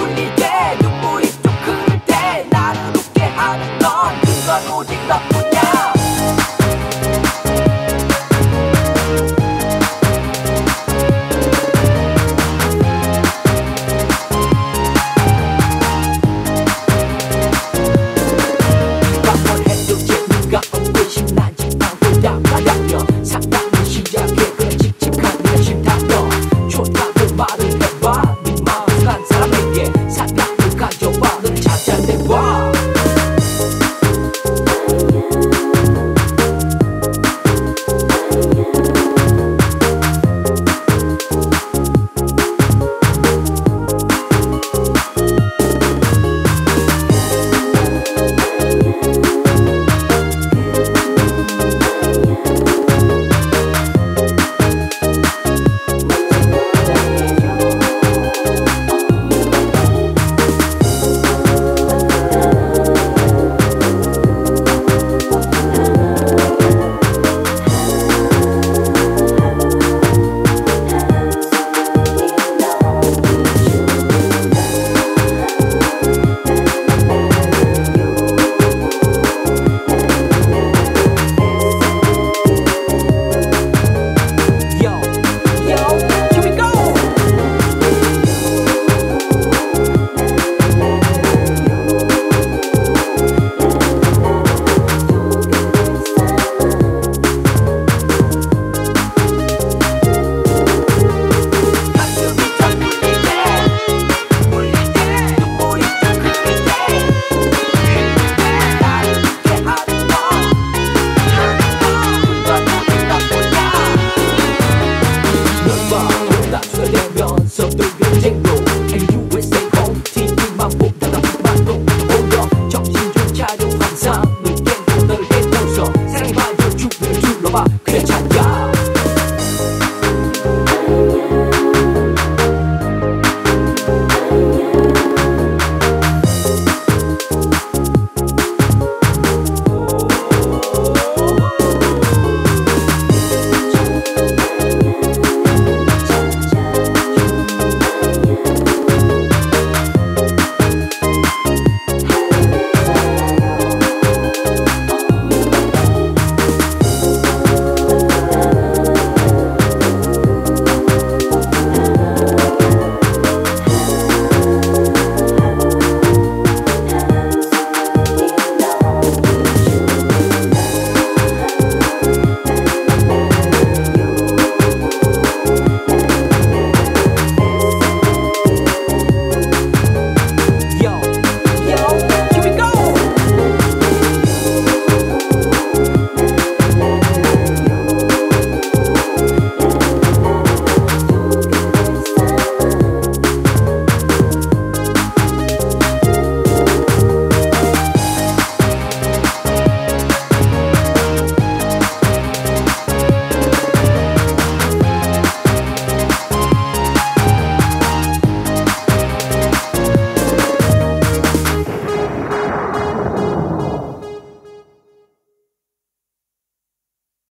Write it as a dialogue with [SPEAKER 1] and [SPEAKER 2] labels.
[SPEAKER 1] 아플 때 눈물이 좀 흐를 때 나를 웃게 하는 넌 그건 오직 너뿐.